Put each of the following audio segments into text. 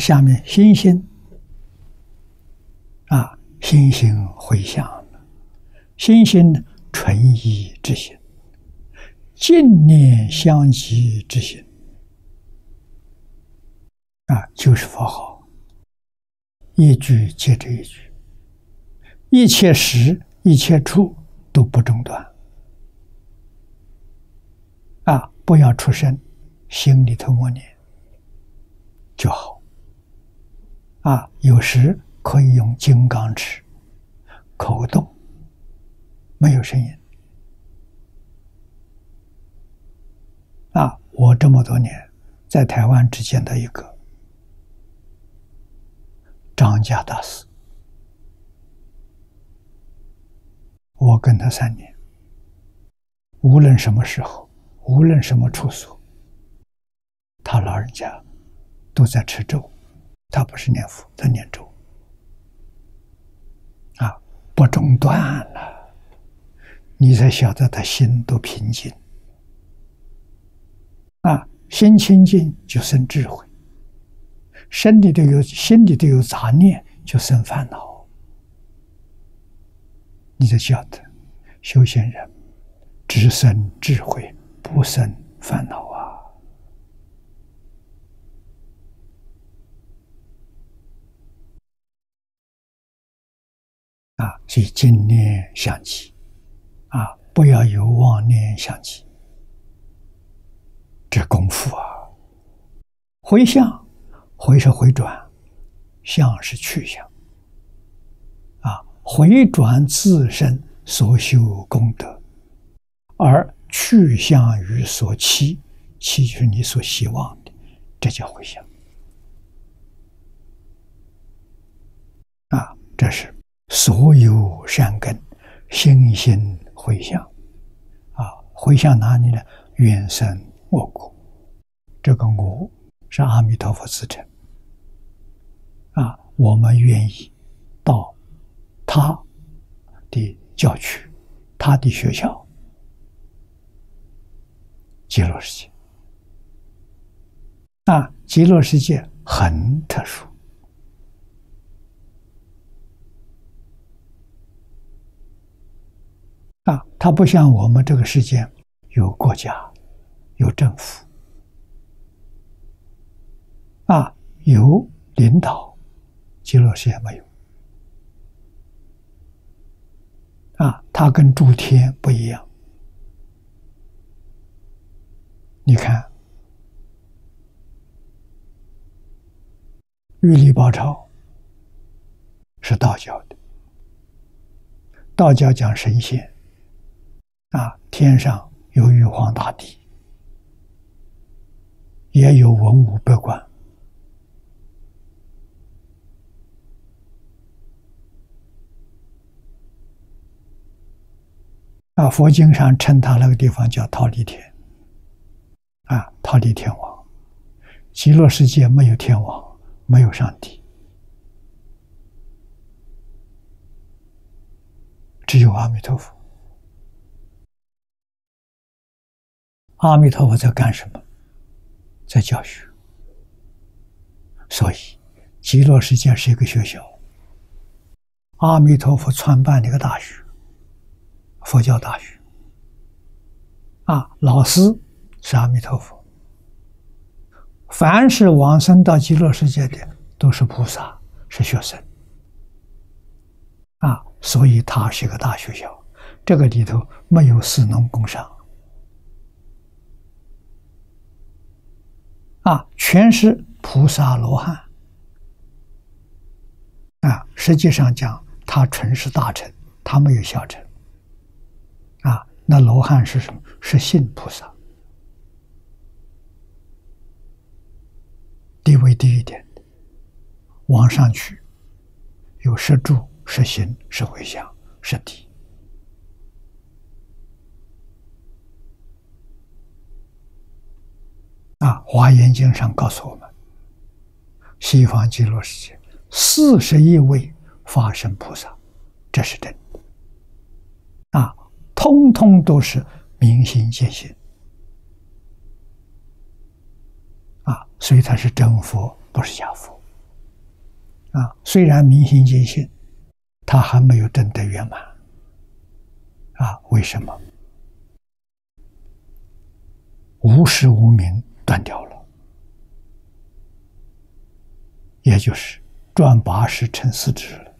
下面心心啊，心心回向，心心纯一之心，净念相继之心。啊，就是佛号，一句接着一句，一切时一切处都不中断。啊，不要出声，心里头默念就好。啊，有时可以用金刚尺，口动，没有声音。啊，我这么多年在台湾只见到一个张家大师，我跟他三年，无论什么时候，无论什么处所，他老人家都在吃粥。他不是念佛，他念咒，啊，不中断了，你才晓得他心都平静，啊，心清净就生智慧，身体都有心里都有杂念，就生烦恼，你才晓得，修行人只生智慧，不生烦恼。所以今念相继，啊，不要有妄念相继，这功夫啊。回向，回是回转，向是去向，啊，回转自身所修功德，而去向于所期，期就是你所希望的，这叫回向。啊，这是。所有善根，心心回向，啊，回向哪里呢？愿生我国。这个我是阿弥陀佛自称。啊，我们愿意到他的教区、他的学校，极乐世界。啊，极乐世界很特殊。啊，它不像我们这个世界有国家、有政府，啊，有领导，极乐世界没有。啊，它跟诸天不一样。你看，玉历宝钞是道教的，道教讲神仙。啊，天上有玉皇大帝，也有文武百官。啊，佛经上称他那个地方叫桃李天。啊，桃李天王，极乐世界没有天王，没有上帝，只有阿弥陀佛。阿弥陀佛在干什么？在教学。所以，极乐世界是一个学校。阿弥陀佛创办的一个大学，佛教大学。啊，老师是阿弥陀佛。凡是往生到极乐世界的，都是菩萨，是学生。啊，所以它是一个大学校。这个里头没有士农工商。啊，全是菩萨罗汉啊！实际上讲，他纯是大臣，他没有小臣。啊，那罗汉是什么？是信菩萨，地位低一点，往上去有十住、十行、十回向、十地。《华严经》上告诉我们，西方极乐世界四十亿位法身菩萨，这是真的。啊，通通都是明心见性。啊，所以他是真佛，不是假佛。啊，虽然明心见性，他还没有证得圆满。啊，为什么？无实无名断掉了，也就是转八十成四智了，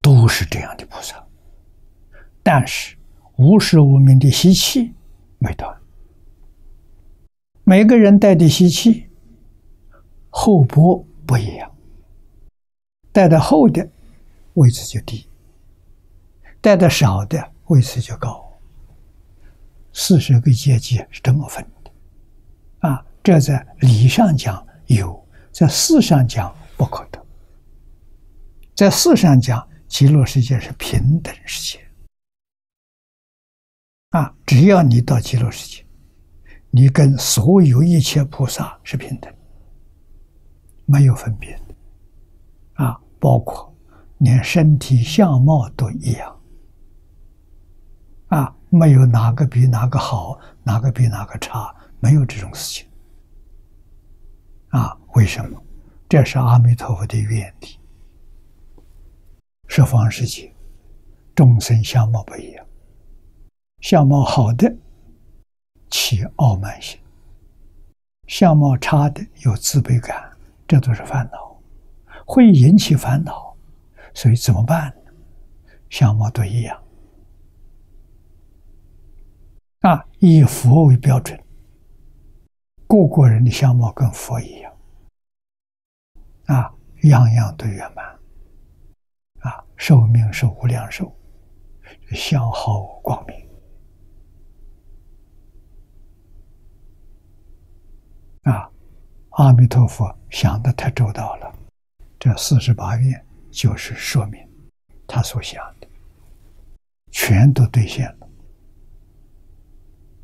都是这样的菩萨。但是无实无名的习气没断，每个人带的习气厚薄不一样，带的厚的位置就低。带的少的位次就高，四十个阶级是这么分的，啊，这在理上讲有，在事上讲不可得。在事上讲，极乐世界是平等世界，啊，只要你到极乐世界，你跟所有一切菩萨是平等，没有分别的，啊，包括连身体相貌都一样。啊，没有哪个比哪个好，哪个比哪个差，没有这种事情。啊，为什么？这是阿弥陀佛的愿力。十方世界，众生相貌不一样，相貌好的起傲慢心，相貌差的有自卑感，这都是烦恼，会引起烦恼。所以怎么办呢？相貌都一样。啊，以佛为标准，各国人的相貌跟佛一样，啊，样样都圆满，啊，寿命是无量寿，相好光明，啊，阿弥陀佛想的太周到了，这四十八愿就是说明他所想的全都兑现了。